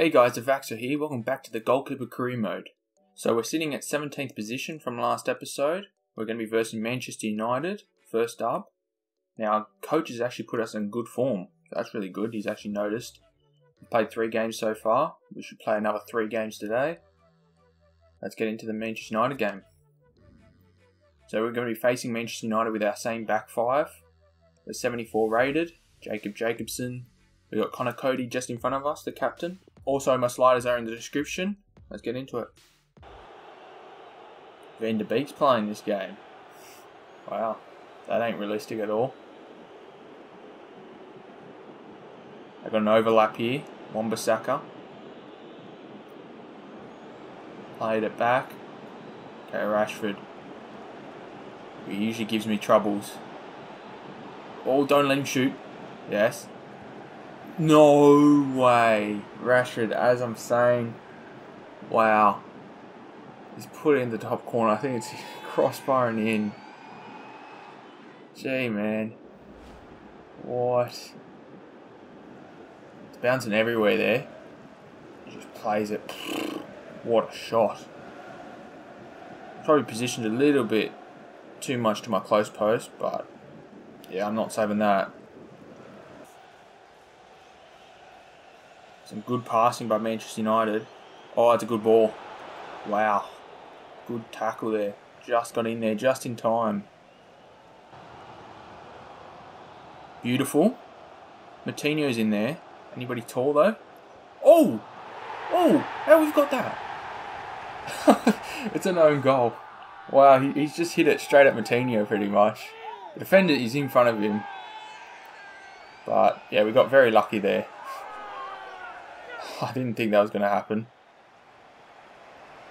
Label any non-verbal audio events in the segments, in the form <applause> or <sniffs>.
Hey guys, Evacso here. Welcome back to the goalkeeper career mode. So we're sitting at 17th position from last episode. We're going to be versing Manchester United first up. Now, coach has actually put us in good form. That's really good. He's actually noticed. We've played three games so far. We should play another three games today. Let's get into the Manchester United game. So we're going to be facing Manchester United with our same back five. We're 74 rated. Jacob Jacobson. We've got Conor Coady just in front of us, the captain. Also, my sliders are in the description. Let's get into it. Van Beek's playing this game. Wow, that ain't realistic at all. I got an overlap here. Wan-Bissaka. Played it back. Okay, Rashford. He usually gives me troubles. Oh, don't let him shoot. Yes. No way. Rashford, as I'm saying, wow. He's put it in the top corner. I think it's <laughs> crossbarring in. Gee, man. What? It's bouncing everywhere there. He just plays it. <sniffs> What a shot. Probably positioned a little bit too much to my close post, but yeah, I'm not saving that. Some good passing by Manchester United. Oh, it's a good ball. Wow. Good tackle there. Just got in there just in time. Beautiful. Moutinho's in there. Anybody tall though? Oh! Oh! How we've got that? <laughs> it's an own goal. Wow, he, he's just hit it straight at Moutinho pretty much. The defender is in front of him. But yeah, we got very lucky there. <laughs> I didn't think that was going to happen.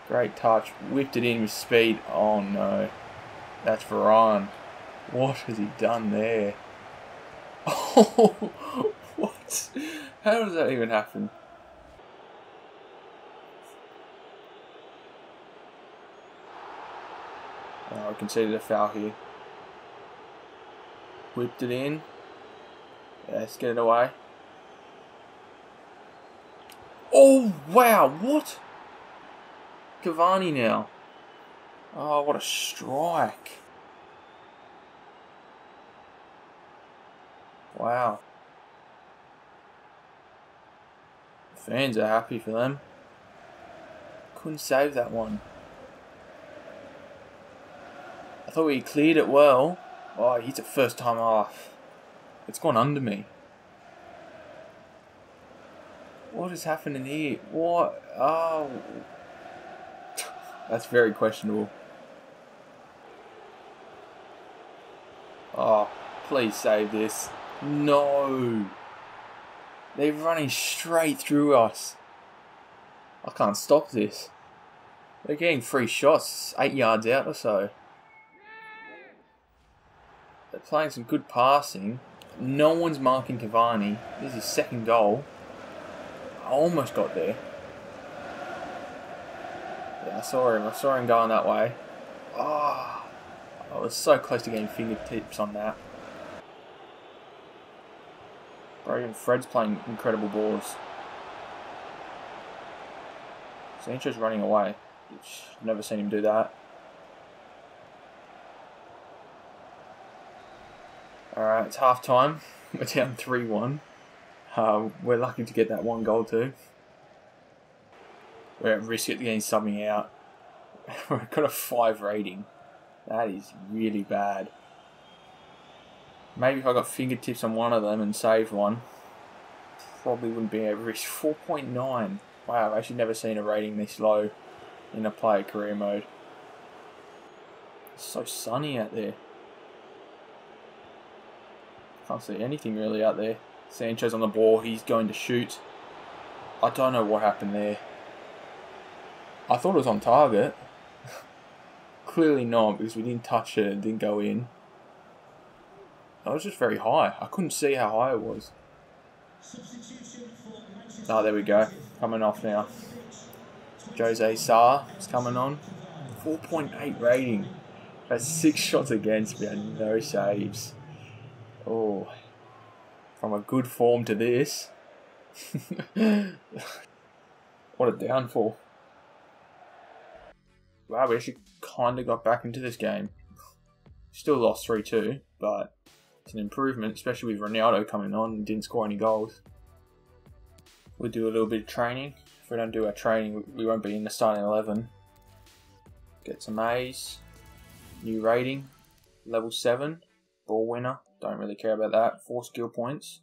Great touch. Whipped it in with speed. Oh no. That's Varane. What has he done there? Oh, <laughs> what? How does that even happen? Oh, I conceded a foul here. Whipped it in. Yeah, let's get it away. Oh, wow, what? Cavani now. Oh, what a strike. Wow. Fans are happy for them. Couldn't save that one. I thought we cleared it well. Oh, he's it first time off. It's gone under me. What is happening here? What? Oh. That's very questionable. Oh, please save this. No. They're running straight through us. I can't stop this. They're getting free shots, eight yards out or so. They're playing some good passing. No one's marking Cavani. This is his second goal. I almost got there. Yeah, I saw him. I saw him going that way. Oh, I was so close to getting fingertips on that. Bro, Fred's playing incredible balls. Sancho's running away. Never seen him do that. Alright, it's half time. <laughs> We're down 3 1. Uh, we're lucky to get that one goal too. We're at risk of getting something out. <laughs> We've got a 5 rating. That is really bad. Maybe if I got fingertips on one of them and saved one, probably wouldn't be at risk. 4.9. Wow, I've actually never seen a rating this low in a player career mode. It's so sunny out there. Can't see anything really out there. Sancho's on the ball. He's going to shoot. I don't know what happened there. I thought it was on target. <laughs> Clearly not because we didn't touch it and didn't go in. That was just very high. I couldn't see how high it was. Oh, there we go. Coming off now. Jose Sa is coming on. 4.8 rating. Has six shots against, but no saves. Oh, from a good form to this. <laughs> What a downfall. Wow, we actually kind of got back into this game. Still lost 3 2, but it's an improvement, especially with Ronaldo coming on and didn't score any goals. We'll do a little bit of training. If we don't do our training, we won't be in the starting 11. Get some A's. New rating, level 7. Ball winner, don't really care about that. 4 skill points.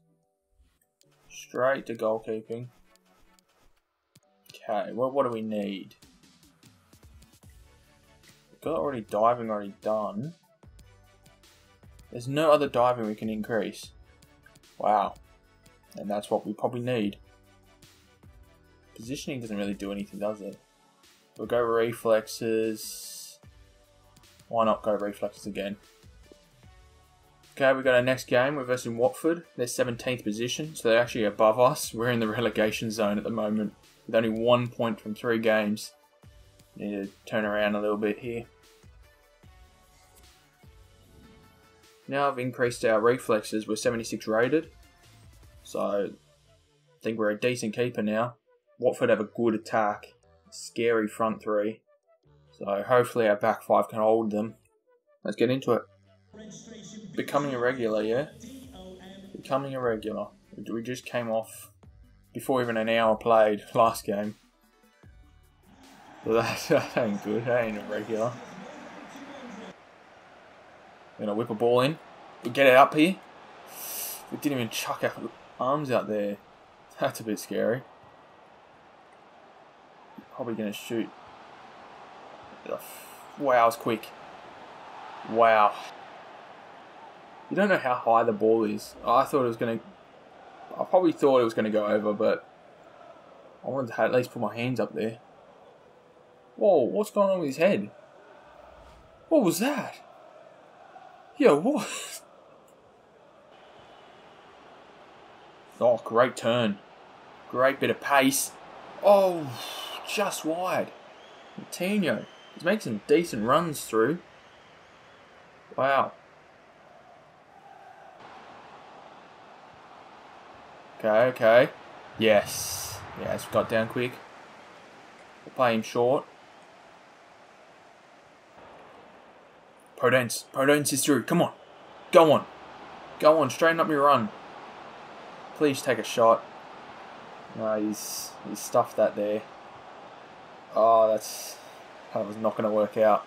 Straight to goalkeeping. Okay, well, what do we need? We've got already diving already done. There's no other diving we can increase. Wow. And that's what we probably need. Positioning doesn't really do anything, does it? We'll go reflexes. Why not go reflexes again? Okay, we've got our next game. We're versus Watford. They're 17th position, so they're actually above us. We're in the relegation zone at the moment with only one point from three games. Need to turn around a little bit here. Now I've increased our reflexes. We're 76 rated. So I think we're a decent keeper now. Watford have a good attack. Scary front three. So hopefully our back five can hold them. Let's get into it. Becoming a regular, yeah? Becoming a regular. We just came off before even an hour played <laughs> last game. That, <laughs> that ain't good. That ain't a regular. Gonna whip a ball in. We get it up here. We didn't even chuck our arms out there. That's a bit scary. Probably gonna shoot. Wow, it's quick. Wow. You don't know how high the ball is. I thought it was gonna. I probably thought it was gonna go over, but I wanted to at least put my hands up there. Whoa, what's going on with his head? What was that? Yo, what? Oh, great turn. Great bit of pace. Oh, just wide. Coutinho. He's making some decent runs through. Wow. Okay, okay. Yes. Yes, got down quick. We'll play him short. Podence. Podence is through. Come on. Go on. Go on. Straighten up your run. Please take a shot. No, he's, he's stuffed that there. Oh, that's... That was not going to work out.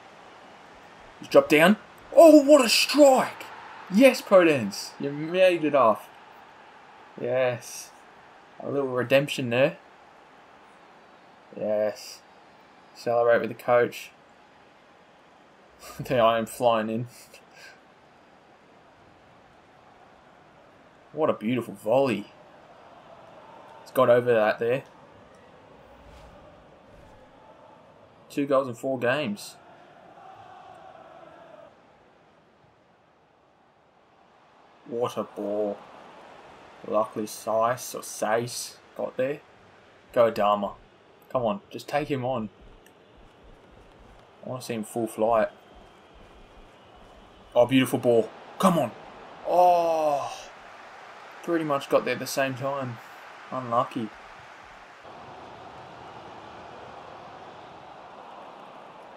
He's dropped down. Oh, what a strike! Yes, Podence. You made it off. Yes. A little redemption there. Yes. Celebrate with the coach. there I am flying in. what a beautiful volley. It's got over that there. Two goals in four games. What a ball. Luckily Sice or Sace got there. Go Adama. Come on, just take him on. I want to see him full flight. Oh, beautiful ball. Come on. Oh. Pretty much got there at the same time. Unlucky.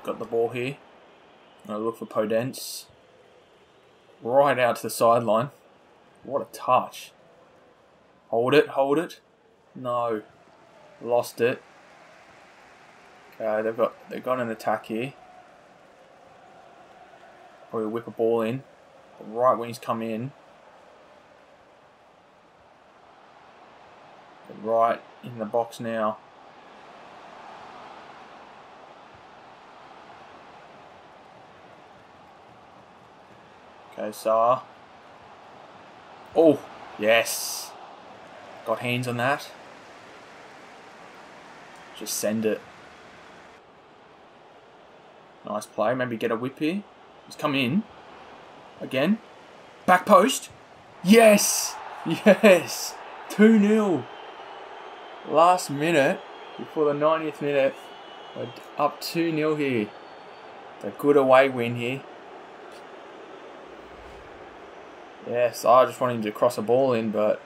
Got the ball here. I look for Podence. Right out to the sideline. What a touch. Hold it, hold it. No. Lost it. Okay, they've got they've got an attack here. Probably whip a ball in. Right when he's come in. Right in the box now. Okay, Saar. Oh, yes. Got hands on that. Just send it. Nice play. Maybe get a whip here. Just come in. Again. Back post. Yes! Yes! 2 0. Last minute, before the 90th minute, we're up 2 0 here. A good away win here. Yes, I just wanted him to cross a ball in, but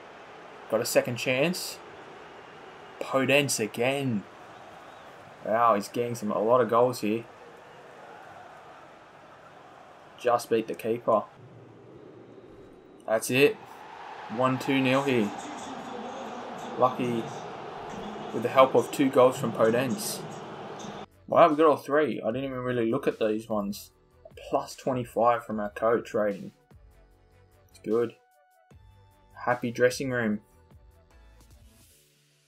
got a second chance. Podence again. Wow, he's getting some a lot of goals here. Just beat the keeper. That's it. 1-2 nil here. Lucky with the help of two goals from Podence. Wow, we got all three. I didn't even really look at these ones. Plus 25 from our coach rating. It's good. Happy dressing room.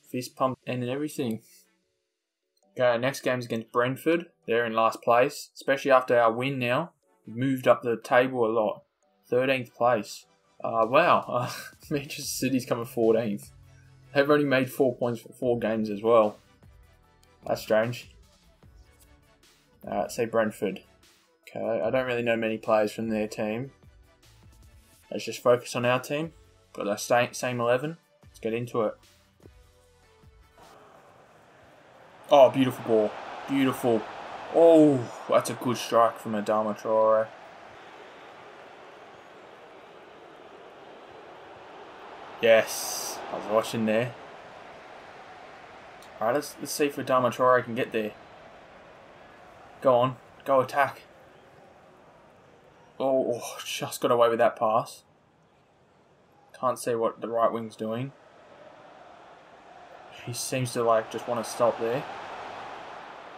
Fist pump and everything. Okay, next game is against Brentford. They're in last place, especially after our win now. We've moved up the table a lot. 13th place. Uh, wow, uh, <laughs> Manchester City's coming 14th. They've only made four points for four games as well. That's strange. Uh, say Brentford. Okay, I don't really know many players from their team. Let's just focus on our team. Got our same 11. Let's get into it. Oh, beautiful ball. Beautiful. Oh, that's a good strike from Adama Traore. Yes, I was watching there. Alright, let's, let's see if Adama Traore can get there. Go on, go attack. Oh, oh, just got away with that pass. Can't see what the right wing's doing. He seems to like just want to stop there.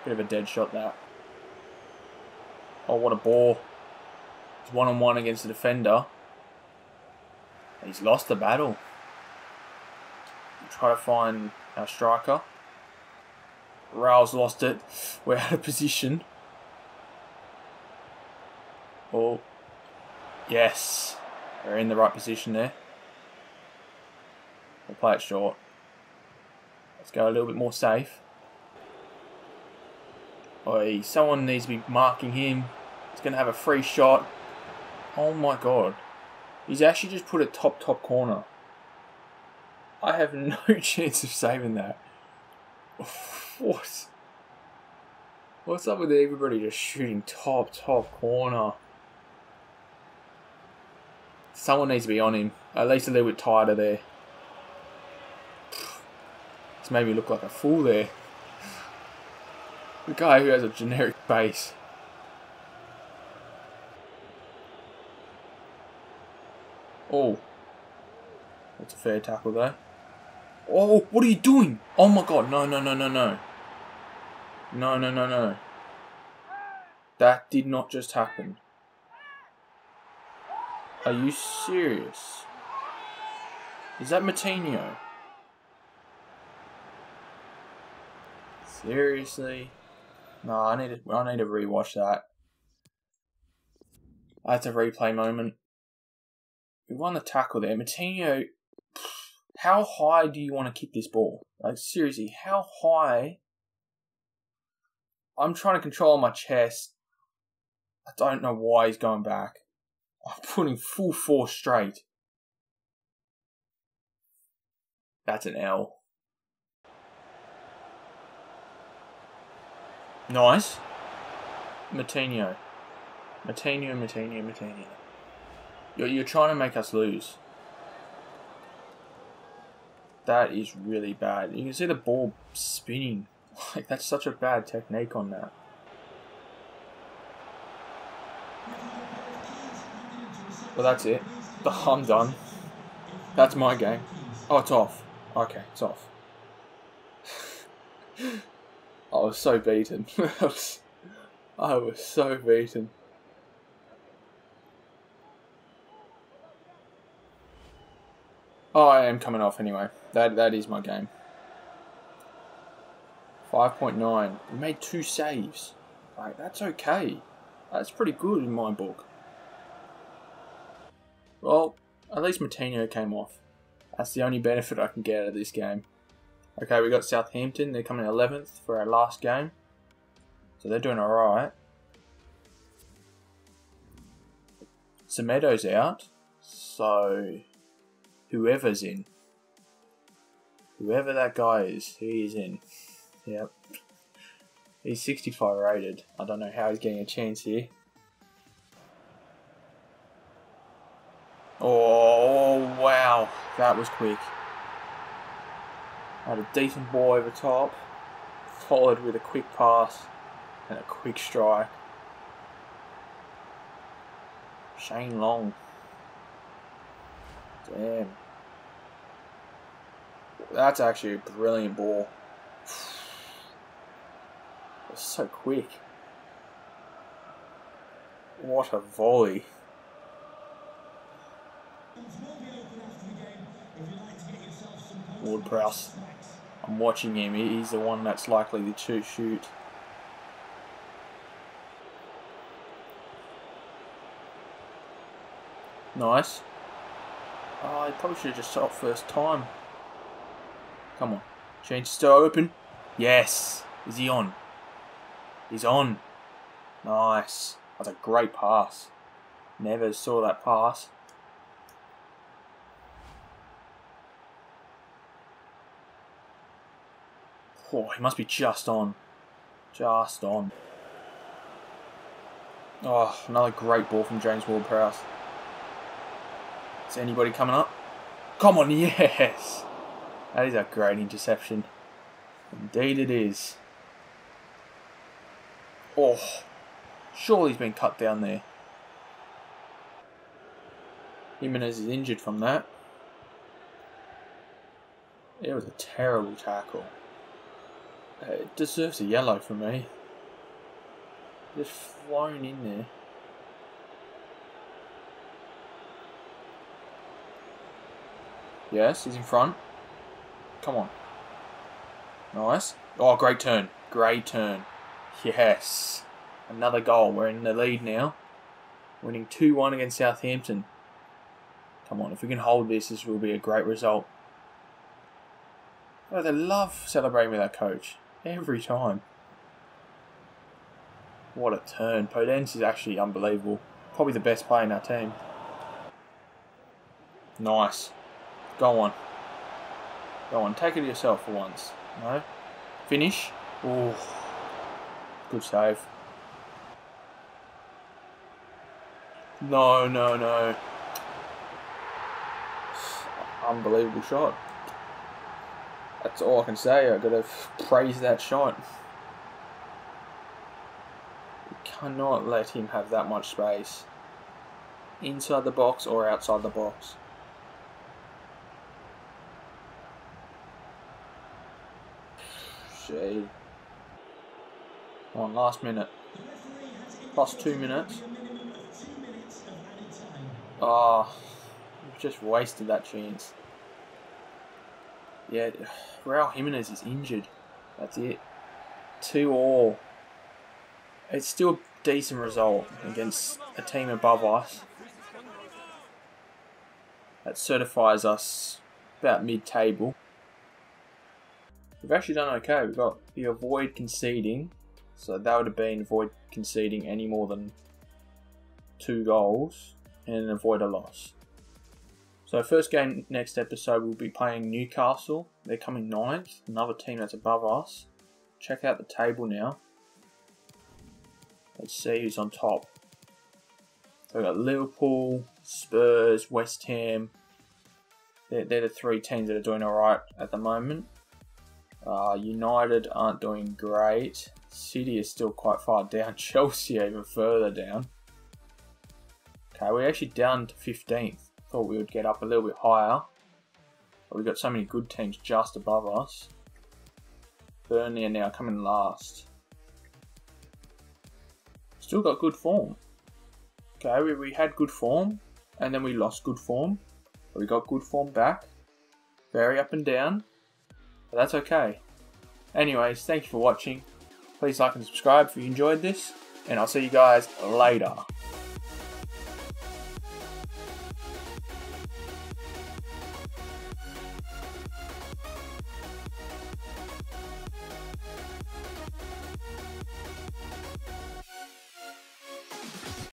Bit of a dead shot that. Oh, what a ball. He's one on one against the defender. He's lost the battle. Try to find our striker. Raul's lost it. <laughs> We're out of position. Oh. Yes. We're in the right position there. We'll play it short. Let's go a little bit more safe. Oh, someone needs to be marking him. He's going to have a free shot. Oh my god. He's actually just put a top, top corner. I have <laughs> no chance of saving that. <laughs> What? What's up with everybody just shooting top, top corner? Someone needs to be on him. At least a little bit tighter there. It's made me look like a fool there. The guy who has a generic face. Oh. That's a fair tackle there. Oh, what are you doing? Oh my god, no, no, no, no, no. No, no, no, no. That did not just happen. Are you serious? Is that Matinho? Seriously? No, I need to. I need to rewatch that. That's a replay moment. We won the tackle there. Matinho, how high do you want to kick this ball? Like seriously, how high? I'm trying to control my chest. I don't know why he's going back. I'm <laughs> putting full force straight. That's an L. Nice. Matinho. Matinho, Matinho, Matinho. You're, you're trying to make us lose. That is really bad. You can see the ball spinning. <laughs> Like, that's such a bad technique on that. Well, that's it. <laughs> I'm done. That's my game. Oh, it's off. Okay, it's off. <laughs> I was so beaten. <laughs> I, was, I was so beaten. Oh, I am coming off anyway. That That is my game. 5.9. We made two saves. Like, that's okay. That's pretty good in my book. Well, at least Matinho came off. That's the only benefit I can get out of this game. Okay, we got Southampton. They're coming 11th for our last game. So they're doing alright. Semedo's out. So whoever's in. Whoever that guy is, he is in. Yep. He's 65 rated. I don't know how he's getting a chance here. Oh, wow. That was quick. Had a decent ball over top. Followed with a quick pass and a quick strike. Shane Long. Damn. That's actually a brilliant ball. <sighs> It's so quick. What a volley. Ward Prowse. I'm watching him. He's the one that's likely the to shoot. Nice. Oh, he probably should have just shot first time. Come on. Change still open. Yes. Is he on? He's on. Nice. That's a great pass. Never saw that pass. Oh, he must be just on. Just on. Oh, another great ball from James Ward-Prowse. Is anybody coming up? Come on, <laughs> yes! That is a great interception. Indeed it is. Oh, surely he's been cut down there. Jimenez is injured from that. It was a terrible tackle. It deserves a yellow for me. Just flown in there. Yes, he's in front. Come on. Nice. Oh, great turn. Great turn. Yes. Another goal. We're in the lead now. Winning 2-1 against Southampton. Come on, if we can hold this, this will be a great result. Oh, they love celebrating with our coach. Every time. What a turn. Podence is actually unbelievable. Probably the best player in our team. Nice. Go on. Go on, take it yourself for once. No? Finish. Oh, good save. No, no, no. Unbelievable shot. That's all I can say. I've got to praise that shot. We cannot let him have that much space. Inside the box or outside the box. Gee. On last minute. Plus two minutes. Ah, oh, just wasted that chance. Yeah, <sighs> Raul Jimenez is injured. That's it. Two all. It's still a decent result against a team above us. That certifies us about mid-table. We've actually done okay. We've got the avoid conceding. So that would have been avoid conceding any more than two goals and avoid a loss. So first game next episode we'll be playing Newcastle. They're coming ninth, another team that's above us. Check out the table now. Let's see who's on top. So we've got Liverpool, Spurs, West Ham. They're, they're the three teams that are doing alright at the moment. Uh, United aren't doing great. City is still quite far down. <laughs> Chelsea even further down. Okay, we're actually down to 15th. Thought we would get up a little bit higher. But we've got so many good teams just above us. Burnley are now coming last. Still got good form. Okay, we, we had good form. And then we lost good form. But we got good form back. Very up and down. But that's okay. Anyways, thank you for watching. Please like and subscribe if you enjoyed this. And I'll see you guys later.